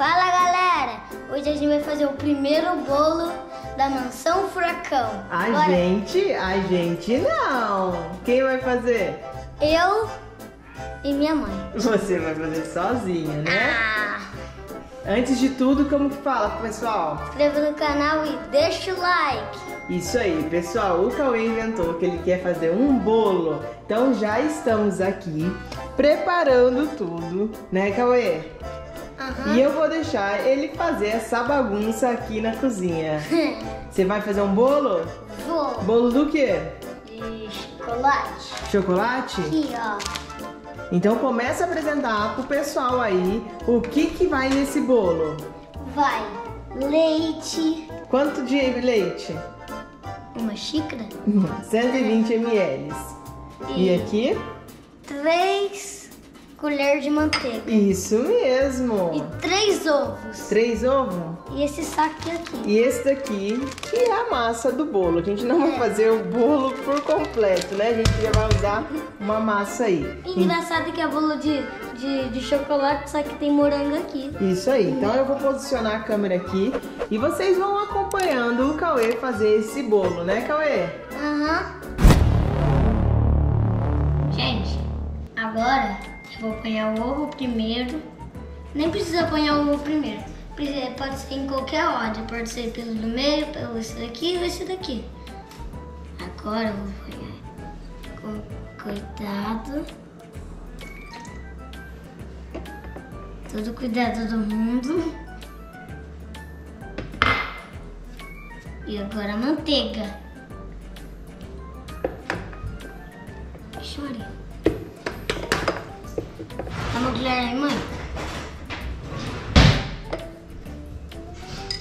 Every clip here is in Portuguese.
Fala galera! Hoje a gente vai fazer o primeiro bolo da Mansão Furacão. A Bora. gente, a gente não. Quem vai fazer? Eu e minha mãe. Você vai fazer sozinha, né? Ah! Antes de tudo, como que fala, pessoal? Inscreva no canal e deixa o like. Isso aí, pessoal. O Cauê inventou que ele quer fazer um bolo. Então já estamos aqui preparando tudo, né, Cauê? E eu vou deixar ele fazer essa bagunça aqui na cozinha. Você vai fazer um bolo? Vou Bolo do quê? de chocolate. Chocolate? Aqui, ó. Então começa a apresentar pro pessoal aí o que que vai nesse bolo. Vai leite, Quanto de leite? uma xícara, 120 ml. E aqui? três colheres de manteiga Isso mesmo. e três ovos. Três ovos. E esse saco aqui. E esse daqui que é a massa do bolo. A gente não vai fazer o bolo por completo, né? A gente já vai usar uma massa aí. Engraçado que é bolo de, de, de chocolate, só que tem morango aqui. Isso aí. Então eu vou posicionar a câmera aqui e vocês vão acompanhando o Cauê fazer esse bolo, né, Cauê? Aham. Gente, agora vou apanhar o ovo primeiro. Nem precisa apanhar o ovo primeiro. Pode ser em qualquer ordem. Pode ser pelo do meio, pelo esse daqui ou esse daqui. Agora eu vou apanhar com cuidado. Todo cuidado do mundo. E agora a manteiga. Vixe, Aí, mãe.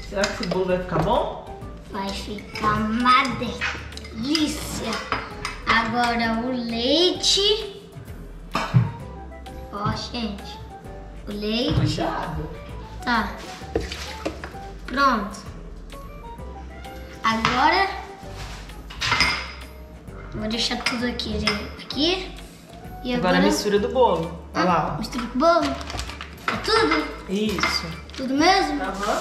Será que esse bolo vai ficar bom? Vai ficar uma delícia. Agora o leite. Ó, gente. O leite. Cuidado. Tá. Pronto. Agora. Vou deixar tudo aqui, gente. Aqui. E agora. Agora a mistura do bolo. Olha lá, Mistura com o bolo. É tudo? ó. Isso. Tudo mesmo? Aham.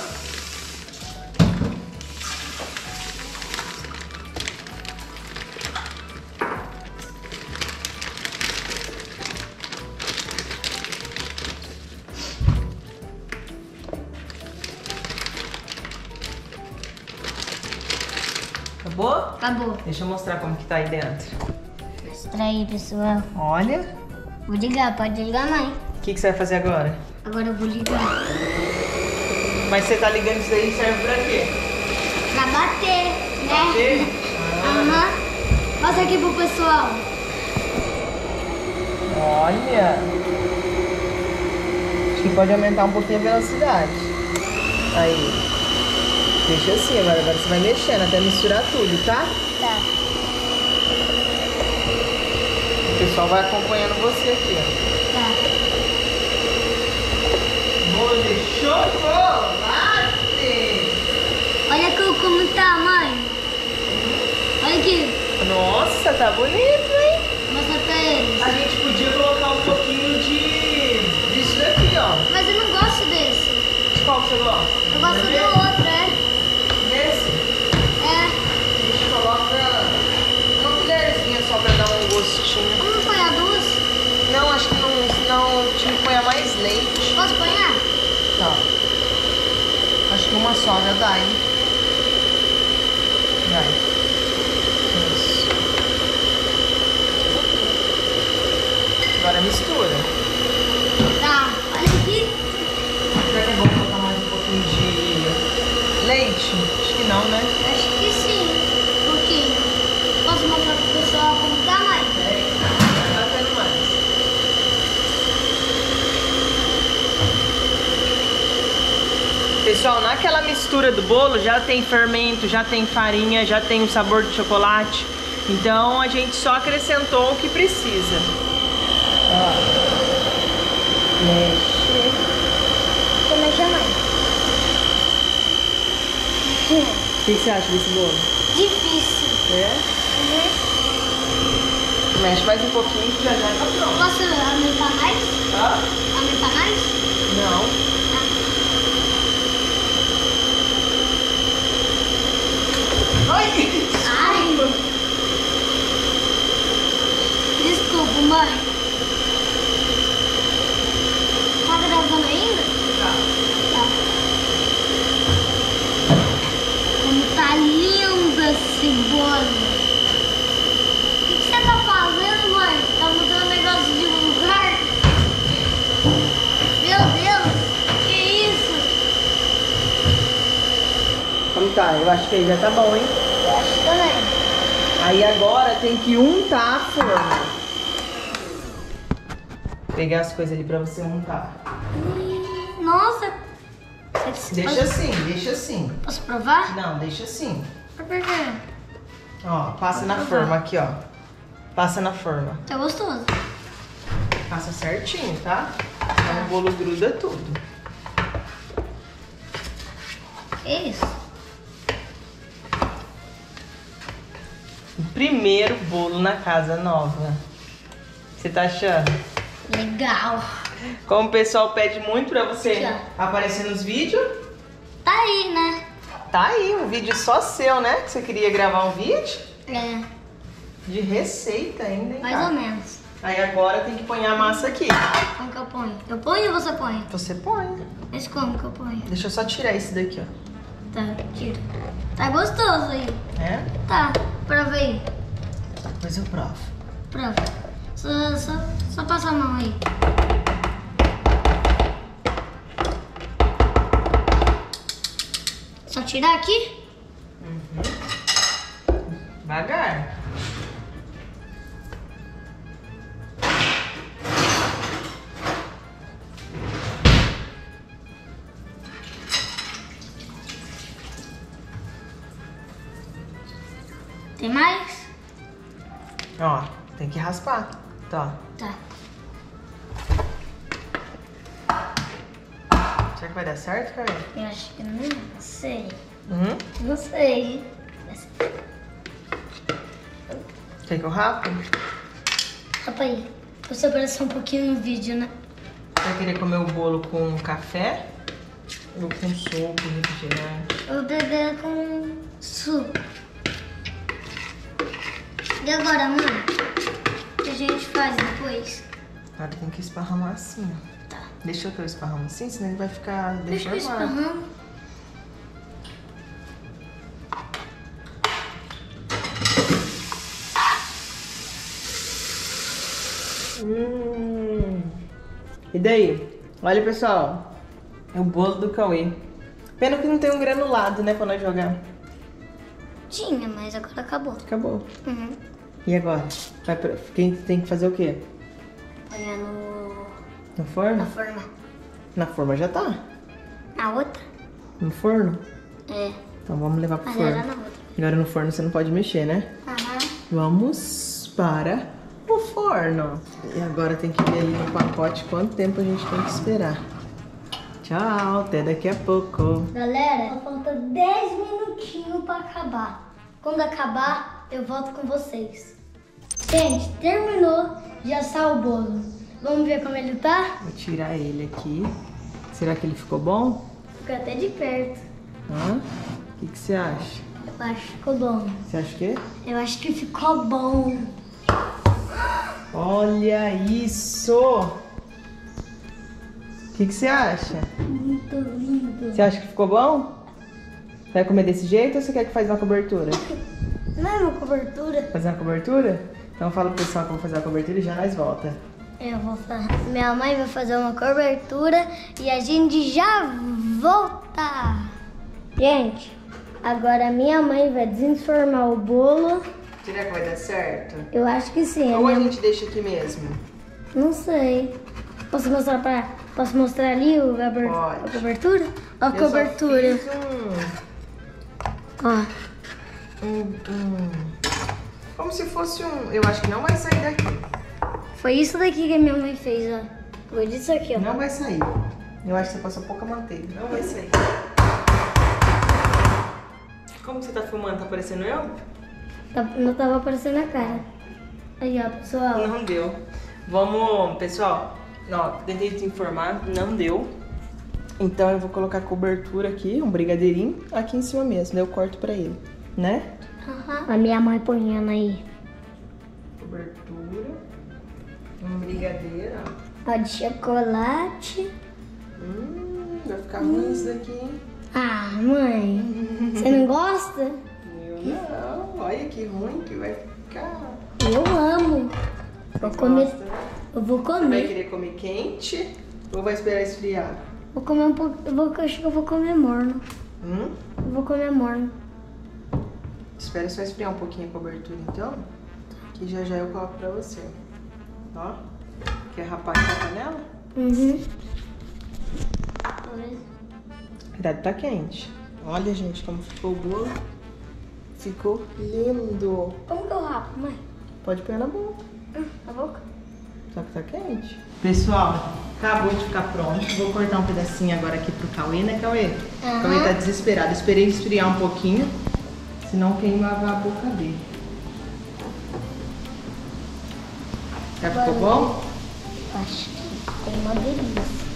Acabou? Acabou. Deixa eu mostrar como que tá aí dentro. Mostra aí, pessoal. Olha. Vou ligar, pode ligar, mãe. O que, que você vai fazer agora? Agora eu vou ligar. Mas você tá ligando isso aí serve pra quê? Pra bater, né? Bater? Aham. Mostra aqui pro pessoal. Olha! Acho que pode aumentar um pouquinho a velocidade. Aí. Deixa assim agora. Agora você vai mexendo até misturar tudo, tá? Pessoal vai acompanhando você aqui, ó. Tá. De chocolate! Olha aqui como tá, mãe. Olha aqui. Nossa, tá bonito, hein? Mostra pra eles. A gente podia colocar um pouquinho de... disso daqui, ó. Mas eu não gosto desse. De qual que você gosta? Eu gosto do outro, é? Desse? É. A gente coloca uma colherzinha só pra dar um gostinho. Vamos apanhar duas? Não, acho que não, senão tinha que pôr mais leite. Posso apanhar? Tá. Acho que uma só dá, hein? Vai. Isso. Agora mistura. Tá. Olha aqui. Será que é bom colocar mais um pouquinho de leite? Acho que não, né? Acho que sim. Um pouquinho. Posso mostrar pro pessoal como tá, mãe? É, tá tendo mais. Pessoal, naquela mistura do bolo já tem fermento, já tem farinha, já tem o sabor de chocolate. Então a gente só acrescentou o que precisa. Ó. Mexe. Como é que é? O que você acha desse bolo? Difícil. É? Uhum. Mexe mais um pouquinho que já já tá pronto. Posso aumentar mais? Tá? Aumentar mais? Não. Tá, eu acho que aí já tá bom, hein? Eu acho também. Aí agora tem que untar a forma. Pegar as coisas ali pra você untar. Nossa. Você- Deixa assim, deixa assim. Posso provar? Não, deixa assim. Por quê? Ó, passa na forma aqui, ó. Passa na forma. Tá gostoso. Passa certinho, tá? Senão o bolo gruda tudo. É isso. Primeiro bolo na casa nova. Você tá achando? Legal. Como o pessoal pede muito pra você Aqui, aparecer nos vídeos, Tá aí, né? tá aí um vídeo só seu, né? Que você queria gravar um vídeo É, de receita ainda, hein? mais cara? ou menos. Aí agora tem que pôr a massa aqui. Como que eu ponho? Eu ponho ou você põe? Você põe. Mas como que eu ponho? Deixa eu só tirar esse daqui, ó. Tá, tira. Tá gostoso aí. É? Tá, prova aí. Depois eu provo. Prova. Só, só, só passa a mão aí. Só tirar aqui? Devagar. Tem mais? Ó, tem que raspar. Tá. Tá. Será que vai dar certo, Carol? Eu acho que não sei. Uhum. Não sei. Quer que eu rapo? Opa aí. Você apareceu um pouquinho no vídeo, né? Vai querer comer o bolo com café? Ou com suco, refrigerante? Eu vou beber com suco. E agora, mãe? O que a gente faz depois? Agora tem que esparramar assim, ó. Tá. Deixa eu que eu esparramo assim, senão ele vai ficar Deixa eu deformado. esparrando. Hum. E daí? Olha, pessoal. É o bolo do Cauê. Pena que não tem um granulado, né, pra nós jogar. Tinha, mas agora acabou. Acabou. Uhum. E agora? Vai pra... Quem tem que fazer o quê? Põe no... No na forno? forma. Na forma já tá. Na outra? No forno? É. Então vamos levar pro Mas forno. era na outra. Agora no forno você não pode mexer, né? Aham. Vamos para o forno. E agora tem que ver ali no pacote quanto tempo a gente tem que esperar. Tchau, até daqui a pouco. Galera, só falta 10 minutinhos pra acabar. Quando acabar, eu volto com vocês. Gente, terminou, já está o bolo. Vamos ver como ele tá? Vou tirar ele aqui. Será que ele ficou bom? Fica até de perto. Hã? O que, que você acha? Eu acho que ficou bom. Você acha o quê? Eu acho que ficou bom. Olha isso! O que, que você acha? Muito lindo. Você acha que ficou bom? Vai comer desse jeito ou você quer que faça uma cobertura? Não é uma cobertura? Fazer uma cobertura? Então fala pro pessoal que eu vou fazer uma cobertura e já nós volta. Eu vou fazer. Minha mãe vai fazer uma cobertura e a gente já volta. Gente, agora minha mãe vai desformar o bolo. Será que vai dar certo? Eu acho que sim. a Ou a minha- gente deixa aqui mesmo? Não sei. Posso mostrar para Posso mostrar ali o, a, aber- Pode. a cobertura? Ó a cobertura. Ó. um, um, um- Como se fosse um... Eu acho que não vai sair daqui. Foi isso daqui que a minha mãe fez, ó. Foi disso aqui, ó. Não vai sair. Eu acho que você passou pouca manteiga. Não vai sair. Como você tá filmando? Tá aparecendo eu? Tá- Não tava aparecendo a cara. Aí, ó, pessoal. Não deu. Vamos, pessoal. Ó, tentei te informar, não deu. Então eu vou colocar cobertura aqui, um brigadeirinho, aqui em cima mesmo. daí Eu corto pra ele, né? A minha mãe ponhando aí. Cobertura. Um brigadeiro, ó. Ó, de chocolate. Hum, vai ficar ruim isso daqui, hein? Ah, mãe. Você não gosta? Eu não. Olha que ruim que vai ficar. Eu amo. Vou comer. Gosta, né? Eu vou Vai comer. querer comer quente ou vai esperar esfriar? Vou comer um pouco. Eu vou, acho que eu vou comer morno. Hum? Eu vou comer morno. Espera só esfriar um pouquinho a cobertura, então. Que já já eu coloco pra você. Ó. Quer rapar aqui a panela? Uhum. Cuidado, tá quente. Olha, gente, como ficou o bolo. Ficou lindo. Como que eu rapo, mãe? Pode pôr na boca. Hum, Na boca? Só que tá quente. Pessoal, acabou de ficar pronto. Vou cortar um pedacinho agora aqui pro Cauê, né, Cauê? Aham. Cauê tá desesperado. Esperei esfriar um pouquinho, senão queimava a boca dele. Já ficou bom? Acho que tem uma delícia.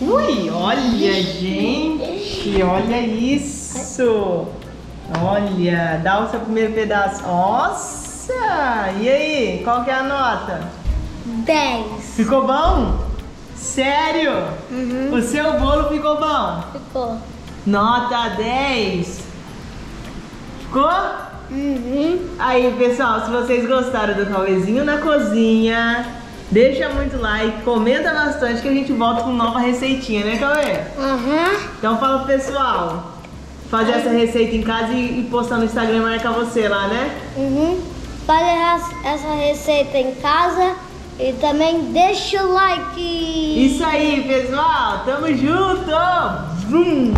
Ui, olha, gente, olha isso. Olha, dá o seu primeiro pedaço. Nossa, e aí, qual que é a nota? 10. Ficou bom? Sério? Uhum. O seu bolo ficou bom? Ficou. Nota 10. Ficou? Uhum. Aí, pessoal, se vocês gostaram do Cauêzinho na cozinha, deixa muito like, comenta bastante que a gente volta com nova receitinha, né, Cauê? Aham. Então fala pro pessoal fazer essa receita em casa e, e postar no Instagram e marcar você lá, né? Uhum. Fazer essa receita em casa e também deixa o like. Isso aí, pessoal. Tamo junto. Vum.